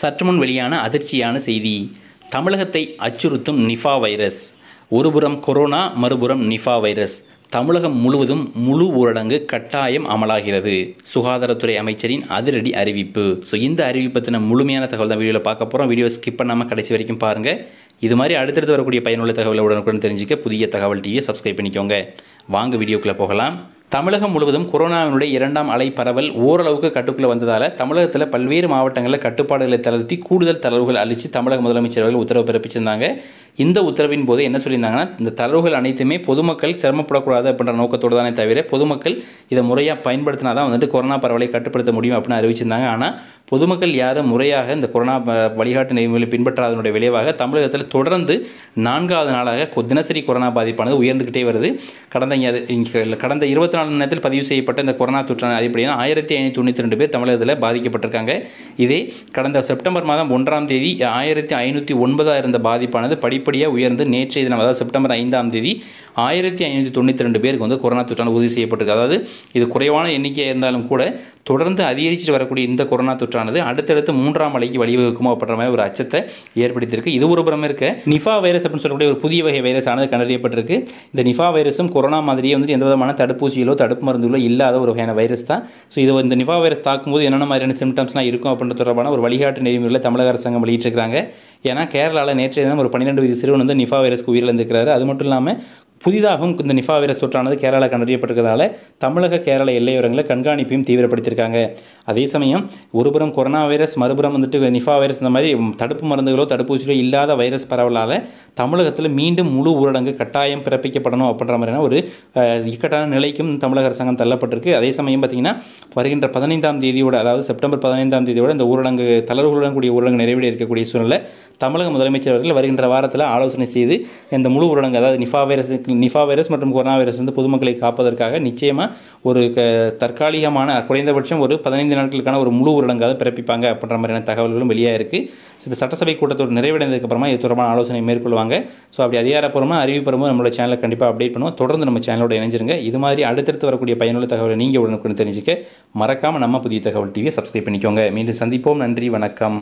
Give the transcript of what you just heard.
சற்றுமுன் வெளியான அதிர்ச்சியான செய்தி. தமிழகத்தை அச்சுறுத்தும் நிஃபா வைரஸ். ஒருபுறம் கொரோனா மறுபுறம் நிஃபா வைரஸ். தமிழகம் முழுவதும் முழு ஊரடங்கு கட்டாயம் அமலாகிறது. சுகாதாரத்துறை அமைச்சரின் அதிரடி அறிவிப்பு. ஸோ இந்த அறிவிப்பு பற்றின முழுமையான தகவல் தான் வீடியோவில் பார்க்க போகிறோம் வீடியோ ஸ்கிப் பண்ணாமல் கடைசி வரைக்கும் பாருங்கள் இது மாதிரி அடுத்தடுத்து வரக்கூடிய பயனுள்ள தகவலை உடனுக்குடன் தெரிஞ்சுக்க புதிய தகவல் டிவியை சப்ஸ்கிரைப் பண்ணிக்கோங்க. வாங்க வீடியோக்குள்ளே போகலாம். தமிழகம் முழுவதும் கொரோனாவினுடைய இரண்டாம் அலை பரவல் ஓரளவுக்கு கட்டுக்குள்ளே வந்ததால் தமிழகத்தில் பல்வேறு மாவட்டங்களில் கட்டுப்பாடுகளை தளர்த்தி கூடுதல் தளர்வுகள் அளித்து தமிழக முதலமைச்சர் அவர்கள் உத்தரவு பிறப்பிச்சிருந்தாங்க. இந்த உத்தரவின் போது என்ன சொல்லியிருந்தாங்கன்னா இந்த தளர்வுகள் அனைத்துமே பொதுமக்கள் சிரமப்படக்கூடாது அப்படின்ற நோக்கத்தோடு தானே தவிர பொதுமக்கள் இதை முறையாக பயன்படுத்தினா தான் வந்துட்டு கொரோனா பரவலை கட்டுப்படுத்த முடியும் அப்படின்னு அறிவிச்சிருந்தாங்க. ஆனால் பொதுமக்கள் யாரும் முறையாக இந்த கொரோனா வழிகாட்டு நெறிமுறைகளை பின்பற்றாதனுடைய விளைவாக தமிழகத்தில் தொடர்ந்து நான்காவது நாளாக தினசரி கொரோனா பாதிப்பானது உயர்ந்துகிட்டே வருது. கடந்த கடந்த இருபத்தி நாலு மணி நேரத்தில் பதிவு செய்யப்பட்ட இந்த கொரோனா தொற்றான அடிப்படையில் ஆயிரத்தி ஐநூற்றி தொண்ணூற்றி ரெண்டு பேர் தமிழகத்தில் பாதிக்கப்பட்டிருக்காங்க. இதே கடந்த செப்டம்பர் மாதம் ஒன்றாம் தேதி ஆயிரத்தி ஐநூற்றி ஒன்பதாக இருந்த பாதிப்பானது படிப்படியாக உயர்ந்து நேற்றைய தினம் அதாவது செப்டம்பர் ஐந்தாம் தேதி ஆயிரத்தி ஐநூற்றி தொண்ணூற்றி ரெண்டு பேருக்கு வந்து கொரோனா தொற்றான உறுதி செய்யப்பட்டிருக்கு. அதாவது இது குறைவான எண்ணிக்கையாக இருந்தாலும் கூட தொடர்ந்து அதிகரித்து வரக்கூடிய இந்த கொரோனா தொற்றானது அடுத்தடுத்து மூன்றாம் அலைக்கு வழிவகுக்குமோ அப்படின்ற மாதிரி ஒரு அச்சத்தை ஏற்படுத்தியிருக்கு. இது ஒரு புறம் இருக்க. நிஃபா வைரஸ் அப்படின்னு சொல்லக்கூடிய ஒரு புதிய வகை வைரஸ் ஆனது கண்டறியப்பட்டிருக்கு. இந்த நிஃபா வைரஸும் கொரோனா மாதிரியே வந்து எந்த விதமான தடுப்பூசிகளோ தடுப்பு மருந்துகளோ இல்லாத ஒரு வகையான வைரஸ் தான். ஸோ இது இந்த நிஃபா வைரஸ் தாக்கும்போது என்னென்ன மாதிரியான சிம்டம்ஸ்லாம் இருக்கும் அப்படின்ற தொடர்பான ஒரு வழிகாட்டு நெறிமுறையில் தமிழக அரசாங்கம் வெளியிட்டிருக்காங்க ஏன்னா கேரளாவில் நேற்றைய தினம் ஒரு பன்னிரெண்டு வயது சிறுவன் வந்து நிஃபா வைரஸ்க்கு உயிரிழந்திருக்கிறாரு. அது மட்டும் இல்லாமல் புதிதாகவும் இந்த நிஃபா வைரஸ் தொற்றானது கேரளா கண்டறியப்பட்டிருக்கிறதால தமிழக கேரள எல்லையோரங்களை கண்காணிப்பையும் தீவிரப்படுத்தியிருக்காங்க. அதே சமயம் ஒருபுறம் கொரோனா வைரஸ் மறுபுறம் வந்துட்டு நிஃபா வைரஸ் இந்த மாதிரி தடுப்பு மருந்துகளோ தடுப்பூசிகளோ இல்லாத வைரஸ் பரவலால் தமிழகத்தில் மீண்டும் முழு ஊரடங்கு கட்டாயம் பிறப்பிக்கப்படணும் அப்படின்ற மாதிரியான ஒரு இக்கட்டான நிலைக்கும் தமிழக அரசாங்கம் தள்ளப்பட்டிருக்கு. அதே சமயம் பார்த்தீங்கன்னா வருகின்ற பதினைந்தாம் தேதியோட அதாவது செப்டம்பர் பதினைந்தாம் தேதியோட இந்த ஊரடங்கு தளர்வுகளுடன் கூடிய ஊரடங்கு நிறைவேற இருக்கக்கூடிய சூழ்நிலை தமிழக முதலமைச்சர் அவர்கள் வருகின்ற வாரத்தில் ஆலோசனை செய்து இந்த முழு ஊரடங்கு அதாவது நிஃபா வைரஸ் நிஃபா வைரஸ் மற்றும் கொரோனா வைரஸ் வந்து பொதுமக்களை காப்பதற்காக நிச்சயமாக ஒரு க தற்காலிகமான குறைந்தபட்சம் ஒரு பதினைந்து நாட்களுக்கான ஒரு முழு ஊரடங்காக பிறப்பிப்பாங்க அப்படின்ற மாதிரியான தகவல்களும் வெளியாக இருக்குது இந்த சட்டசபை கூட்டத்தோடு நிறைவடைந்ததுக்கப்புறமா இது தொடர்பான ஆலோசனை மேற்கொள்வாங்க. ஸோ அப்படி அதிகாரப்பூர்வமாக அறிவிப்பெறும்போது நம்மளோட சேனலை கண்டிப்பாக அப்டேட் பண்ணுவோம். தொடர்ந்து நம்ம சேனலோட இணைஞ்சிருங்க. இது மாதிரி அடுத்தடுத்து வரக்கூடிய பயனுள்ள தகவலை நீங்கள் உடனுக்குன்னு தெரிஞ்சுக்க மறக்காமல் நம்ம புதிய தகவல் டிவியை சப்ஸ்கிரைப் பண்ணிக்கோங்க. மீண்டும் சந்திப்போம். நன்றி. வணக்கம்.